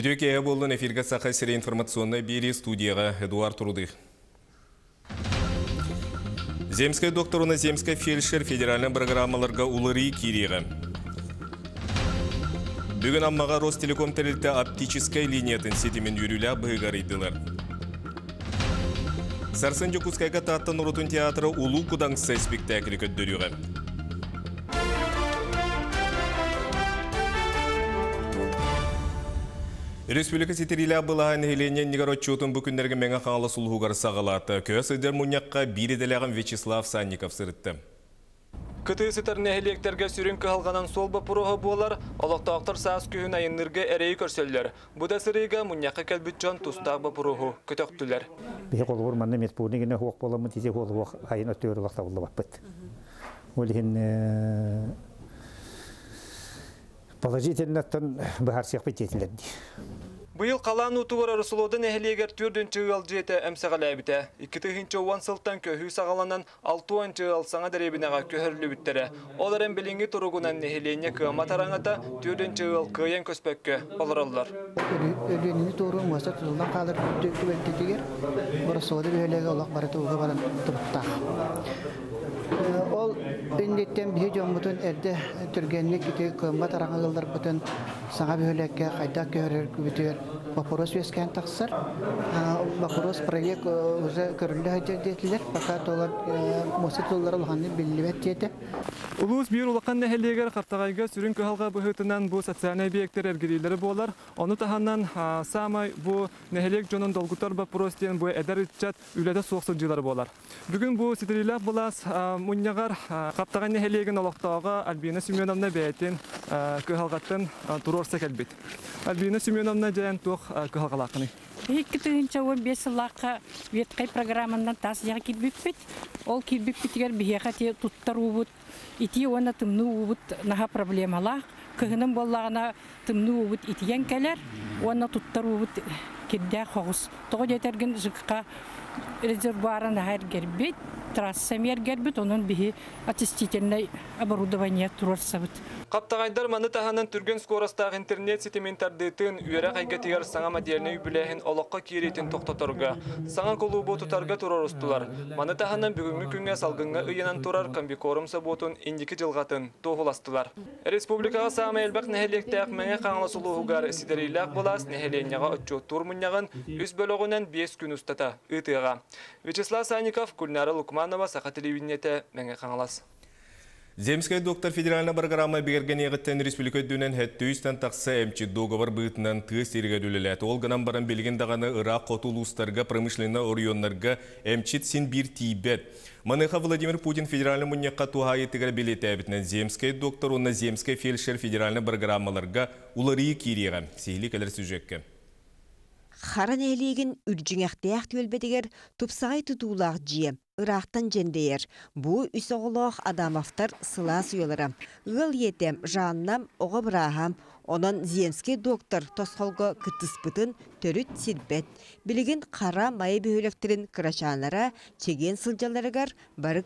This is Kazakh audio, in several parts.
Үтөк әе болын эфирге сақа сірі информационный бері студияға Эдуард Трудых. Земская докторуна Земская фельдшер федеральный программаларға улыры кириға. Бүгін аммаға Ростелеком тәрілті оптическай линиятын сетімен үрілі бұғарыдылар. Сарсын Жокускайға таттын Урутун театры Улу Кудаңсы спектаклі көддөріға. Республика сетерилі бұлаған Еленен Негородчутын бүкіндерге мәңі қаңылы сұлғығар сағалаты. Көз өдер мұнякқа бір еделіғын Вячеслав Санников сырытты. Кыты сытарны электерге сүрін кыhalganan сол бапуруға болар, олықтақтар саас күйін айыннырге әрейі көрселер. Бұда сырыйға мұняққа кәлбіт жон. Бе қолғыр айын. Олеген положительнаттан бахар сияқ бететілерді. Быйыл қалан утугар Расулодан әхлегер түрден чыгал жете әмсәғаләбіті. Иккітігінші уан сылттан көхі сағаланан алтуан чыгал саңа дәребінеға көхірлі біттері. Оларын білінгі тұрғынан әхлене кыма тараңата түрден oldu böyle olak barı tuğu baran tuttak. Ol ündetten bir hücum butun erde türgenlik iti kımba tarağılır butun sana bir hülekke kayda körür kübütür. Vaporos vesken taksır. Vaporos proyek uza körüldü hacı dediler. Fakat olan muhasat olları olhanı Улус бир улакан нәһеллегер картагайга сүрүн кыһалга быһытынан бу социальный объекттер эргирилери болар. Оны таһаннан самай бу нәһелек жонун долгутар ба простиен бу эдер итчат үләдә суаксыз җылар болар. Бүген бу ситрилә булас муньягар каптаган нәһелеген олоктоога Альбина Семеновна бәйтен кыһалгаттан турорса кәлбит. Альбина Семеновна жан тух кыһалгалакны. Икки тыгынча он бес лақа веткай программандан тас яға килбиппит. Ол килбиппитигер бихеха те туттар убут. Ити оны тымны убут наха проблемала. Кыгының боллағына тымны убут итиен келер. Оны туттар убут кирдә хогус. Тоғы жетерген жыққа резервуарын хайр гербит. Трасса мер гербит. Onun бихи очистительный оборудование турарсабыт. Каптагайдар маны таһанын түрген скоростағы интернет сетимен тардыйтын үйрә кайгатыгар саңа модерны биләһин олоққа киретин тоқтоторга. Саңа клубу тутарга турарыстылар. Маны таһанын бүгүнкү күнгә салгынга ыйынан турар комбикорум саботун индики жылгатын тоғыластылар. Республикага сама элбак нәһелектәк мәңе каңлы сулуугар сидериләк булас нәһеленяга отчо турмуннягын үз бөлөгүнөн 5 күн устата ытыга. Вячеслав Санников, Гульнара Лукманова, Саха телевидениете. Земская доктор федеральная программа берген егіттен республика дөнен хәттүйістен тақса әмчі договор бұйтынан тыз терге дүліләті. Ол ғынан баран дағаны Ирақ қотулустарға, промышленна орионларға әмчит син бір тейбет. Маныха Владимир Путин федеральный мұнеққа туға етігір Земская доктор, онна Земская фельдшер федеральный программаларға улары кириға. Сейлі кәлір сүжекке. Харан әлеген үрджіңәқтәяқ төлбедігер тұпсағай тұтулақ жие. Ирақтан жендейер. Үс оғылық адамафтар сыла сүйелері. Үл етем жаннам оғы бірағам. Онан земский доктор тосқолғы кытыспытын төрүт сирбет. Билеген қара майы бөхөлектерін кырачанлара чеген сылжаларыгар бары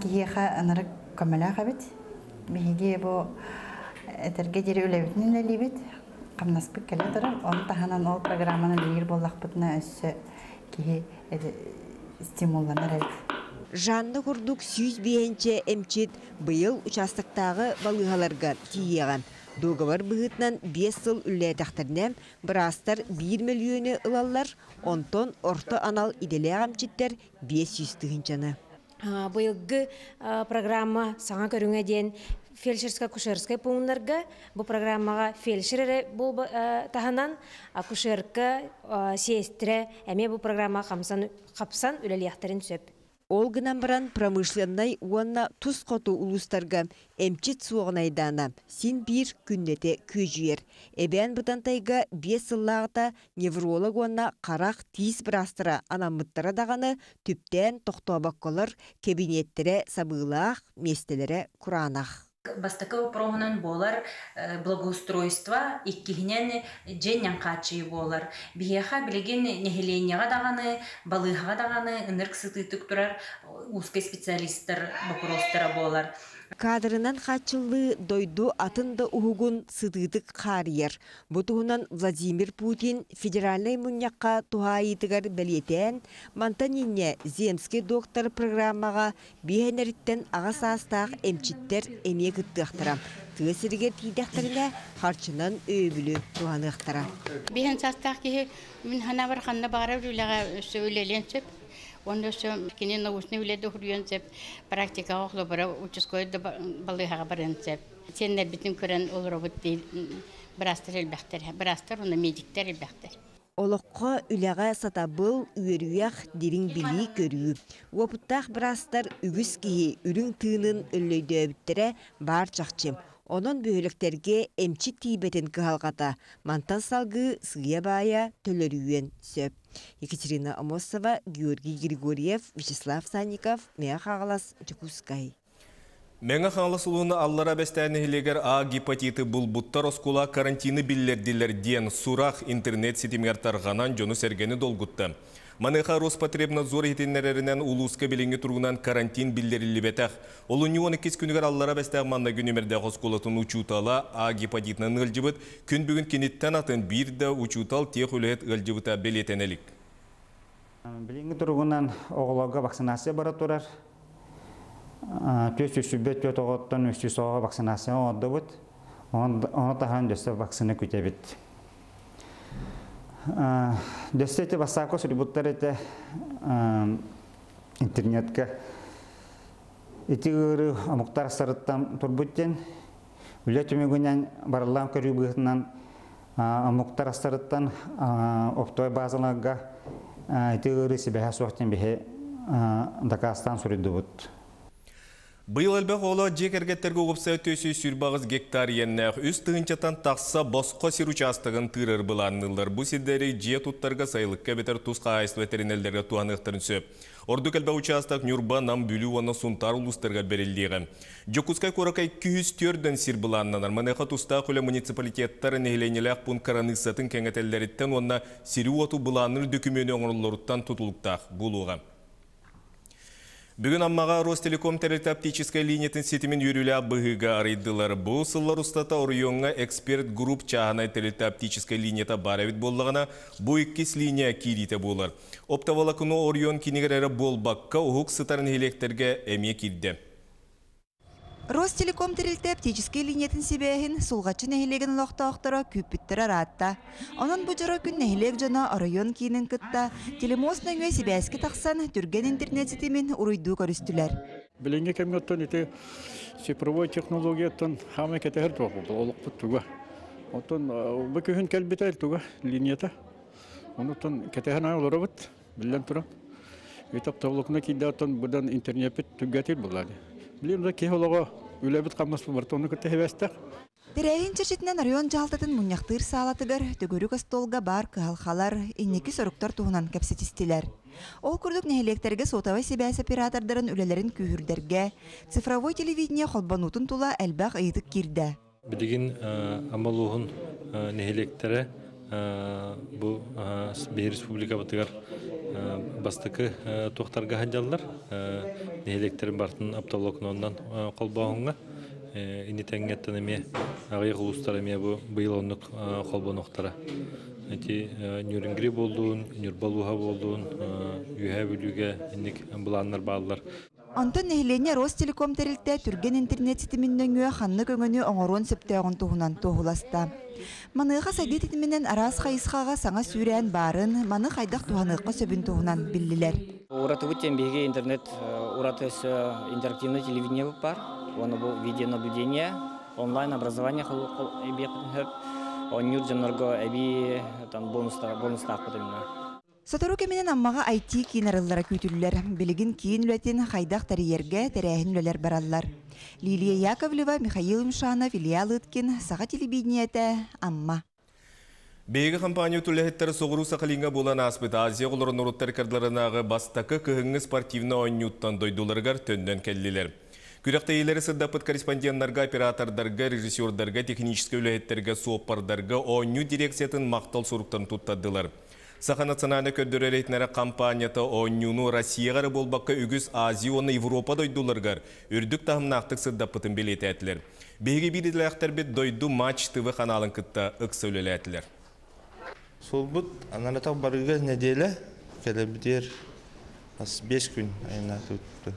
киеха аныры көмөлө хабит. Биһиге бу этерге дире үлебитин лелибит. Камнаспык келе турам. Он таханан ол программаны лигер боллакпытына өссө киһи стимулланар эбит. Жанны курдук сүйіз бейенче эмчит быйыл участоктағы балыгаларга тиеган. Договор быгытнан 5 сыл үлләтәхтернәм брастар 1 миллионы ылаллар, онтон орто анал иделе амчиттер 500 тыгынчаны. Быйылгы программа саңа көрүңә ден фельдшерская кушерская пунктларга бу программага фельдшер бул таханан акушерка сестре эме бу программа камсан капсан үлелияхтарын сөп Ол гынан баран уанна туз қоту улустарга эмчит суоғнайдана син бир күннете көжүйер. Эбен бұтантайга бес сыллағыта невролог уанна қарақ тиз брастыра анамыттара дағаны түптен тоқтуабаққолар кабинеттере сабылақ местелері құранақ. Бастакы прогонан болар благоустройство иккихинен женян качы болар. Биеха билеген нехеленияга даганы балыга даганы ынырк сытытык турар узкий специалисттер вопростара болар. Кадрынан хатчылы дойду атын да уһугун сытыытык харьер. Бутуһунан Владимир Путин федеральный муньякка тухайытыгар белиетен Мантанинне земский доктор программага биһенериттен ага саастаах эмчиттер эмие кыттыахтара. Тыасырыгер тидэхтерине харчынан өбүлү туаныахтара. Биһен састаах киһи мин хана бар ханна бара үләгә сөйлелен сөп. Онда сө кини научный үләдә хурыян сөп. Практика охлы бара учаской да балыга баран сөп. Сеннер битим көрән ул робот ди брастер элбәхтер. Брастер уны медиктер элбәхтер. Олоққа үләға сатабыл үйерүйәқ дирин били көрүү. Уапыттақ бірастар үгіс кихи үрің тыынын өллөйді өбіттірі бар чақчым. Онон бөйлектерге эмчи тибетін кыхалғата. Мантан салгы сыя бая төлөрүйен сөп. Екатерина Амосова, Георгий Григорьев, Вячеслав Санников, Мея Хағалас, Чекускай. Меңа хаңлысылуыны аллара бәстәні хилегер А гепатиты бұл бұттар оскула карантины биллердилер ден сурақ интернет сетимгер тарғанан жону сәргені долгутты. Маныха Роспотребнадзор хитиннереринен улуска билинги тургунан карантин биллерилли бетах. Олу не 12 күнігер аллара бәстәг манна күнемерде оскулатын учутала А гепатитнан ылжыбыт күн бүгін кенеттен атын бір да учутал тех үлет ылжыбыта белетенелік. Билинги тургунан оголорго вакцинация бара турар. Төс үсүбөт төт оготтон үсү соға вакцинация орды бұд. Оны тахан дөсі вакцина күтебіт. Дөсі еті басако сүрібуттар еті интернетке ити гыры амуктар сарыттан турбуттен үле түмегүнен барылан көрүү быһытынан амуктар сарыттан оптой базаларга ити гыры сибеха суохтен бихе дакастан сүрүдүбүт Быйыл әлбәқ олы жекергеттерге ұғыпса өтөсі сүрбағыз гектар еннәқ үз тығынчатан тақса босқо сир участығын тырыр бұланылыр. Бұ сидері же туттарға сайлыққа бетер тұсқа айсыл ветеринерлерге туанықтырын сөп. Ордук әлбә участық Нюрба нам бүлі оны сұнтар ұлыстарға берілдегі. Жокускай коракай 204-ден сир бұланнанар. Манеха тұста құлы муниципалитеттары нехленеләқ пұн каранысатын кәңетеллеріттен онна сири оту бұланыр дөкімені оңырларыттан тұтылықтақ бұлуға. Бүгін аммаға Ростелеком тәрілтаптическай линиятын сетімен үрілі бұғыға арайдылар. Бұл сыллар ұстата орионға эксперт групп чағанай тәрілтаптическай линията бар әвет болығына бұл иккес линия кириті болар. Оптавалакыны орион кинегер әрі бол баққа ұғық сытарын электерге әме кирді. Ростелеком тирилте оптический линиятын себэхин сулгачы нехилеген лохтоохтора күппүттер араатта. Онон бужара күн нехилек жана район кийинин кытта телемос нөңө себэски таксан түрген интернет сетимин уруйдуу көрүстүлөр. Билинге кемгеттен ите цифровой технологияттан хаме кетер тоқу олық бұттуға. Отон бұл күйін кәлбетер туға линията. Онуттан кетехен ай олары бұт, білен тұрам. Етап тавлықына кейді аттан бұдан интернет болады. Билем да кех олого үлебит каммас барты оны көтө хебестек. Терәйин чырчытынан район жалтатын муньяктыр салатыгар төгөрүк столга бар кыhalхалар иннеки соруктар туһунан кепсетистилер. Ол күрдүк нәһилектерге сотавай себәс оператордарын үлелерин күһүрдерге цифровой телевидение холбанутун тула әлбәк ыйтык кирде. Билигин амалуһун нәһилектере бу бир республика батыгар бастыкы тохтарга хаджаллар нехелектерин бартын апталокнондан колбоонга инитеңгеттен эме агыйык улустар эме бу быйыл оннук колбоноктара эти нюрингри болдуун нюрбалуха болдуун үйһэ бүлүгө инник буланнар баалар Антон нехилене Ростелеком терилте түрген интернет ситиминдöngүө ханны көңөнү оңорон септеогон туһунан туһуласта. Маныга садит итименен арас хайысхага саңа сүрән барын, маны хайдак туһаныгка сөбүн туһунан биллилер. Ураты бүттен беге интернет ураты интерактивный телевидение бар. Оны бу видеонаблюдение, онлайн образование эби там бонустар бонустар Сатару кеменен аммага IT кинарыллара күтүлләр. Билигин кийин үлетин хайдак тариерге терәһин үлеләр бараллар. Лилия Яковлева, Михаил Мшанов, Илья Лыткин, Саға телевидениеті, Амма. Бейгі компания түләхеттері соғыру сақылинға болан аспыт Азия ғылырын ұруттар кардыларынағы бастақы күхіңі спортивна ойнюттан дойдуларғар төннен кәллелер. Күректі елері сырдапыт корреспонденттарға, оператордарға, режиссердарға, техническі үләхеттерге, сооппардарға ойню дирекциятын мақтал сұруқтан тұттадылар. Саха национальный көрдөрелейтнері компанията онюну Россияғары болбаққа үгіз Азия оны Европа дойдуларғар үрдік тағымнақтық сырдаппытын белеті әтілер. Беге бірділәқтер бет дойду матч тывы қаналын кытта ұқсы өлелі әтілер. Сол бұд, аналатақ барыға неделі келебідер ас 5 күн айына тұтты.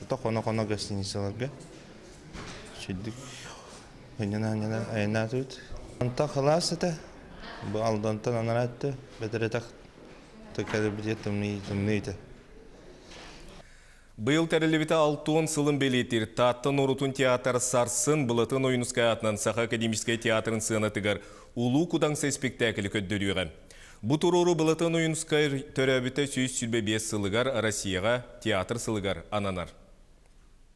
Бұта қона-қона гостиницаларға. Шеддік айына айына. Анта қалас әті, бұл алдантан анаратты, бәдіретақ келебідер тымнейді. Быйыл тәрілібіті алтуын сылын белетір. Таттын орутун театр сарсын бұлытын ойынускай атынан Саха академическай театрын сыйынатыгар улу кудаңсы спектаклі көддөрүйген. Бұ туруру бұлытын ойынускай төрәбіті сүйіс сүлбе бес Россияға театр сылыгар ананар.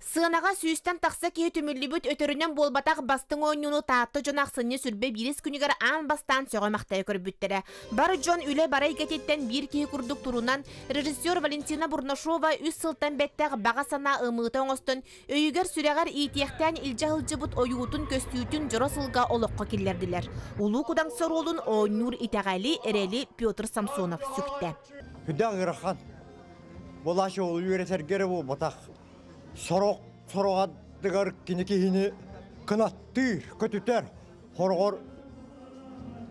Сынаға сүйістен тақса кей түмірлібіт өтірінен болбатақ бастың ойнуны таатты жонақ сынне сүрбе бірес күнігер ан бастан сөғімақтай көрбіттері. Бары жон үлі барай кететтен бір кей күрдік режиссер Валентина Бурнашова үс сылтан бәттәғ баға сана ымыты оңыстын, өйігер сүрәғар иетияқтан илжа бұт ойуытын көстүйтін жора сылға олыққа келерділер. Улу кудан соролын ойнур итағали әрелі Петр Самсонов сүкті. Хүдәң ырхан. Болашы ол үйретергері бұл. Сорок сорогадыгар кинекихини кынаттыр, көтүтер, хоргор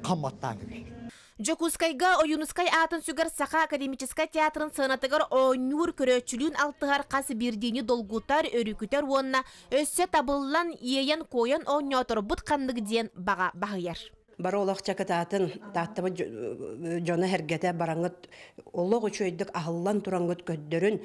камматтан gibi. Жокускайга ойунускай атын сүгер Саха академическай театрын сынатыгар ойнур көрөчүлүн алтыгар касы бирдини долгутар өрүкүтер уонна өссө табыллан иеян коян ойнотор бут кандык диен бага багыяр. Бары олақ чакататын таттымы жона хергете бараңыт олық үчөйдік ахыллан тураңыт көддөрүн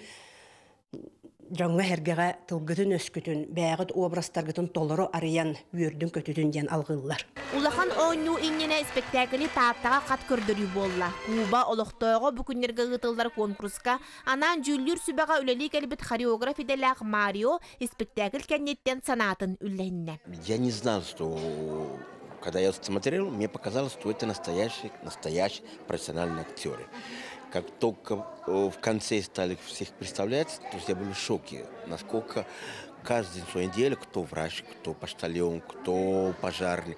жаңа хергеға тылгытын өскүтүн, бәғыт образтаргытын толору арыян үйөрдүн көтүтүн ден алгылар. Улахан ойну иннене спектакли тааттаға қат көрдөрү болла. Куба олықтойғы бүкіндерге ғытылдар конкурска, анан жүллүр сүбәға үлелі кәлбіт хореограф иделяқ Марио спектакль кәнеттен санатын үлләнне. Я не знал, что когда я смотрел, мне показалось, что это настоящие, настоящие профессиональные актеры. Как только в конце стали всех представлять, то я был в шоке, насколько каждый в своем деле, кто врач, кто почтальон, кто пожарный,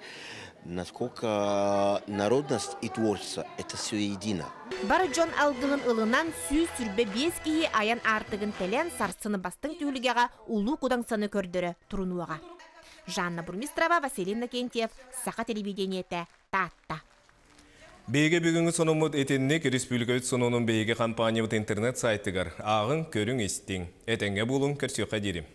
насколько народность и творчество – это все едино. Бар Джон алдығын ылынан сүй сүрбе бес кейі аян артығын тәлен сарсыны бастың түйілгеға улу кудан саны көрдірі тұрынуаға. Жанна Бурмистрова, Василий Накентьев, Сақа телевидениеті, Татта. Бейге бүгінгі сонымыд етеннек республикаөт сонының бейге компаниябыт интернет сайтыгар. Ағын көрің естің. Әтенге болың көрсеуға дерім.